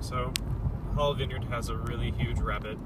So, Hall Vineyard has a really huge rabbit.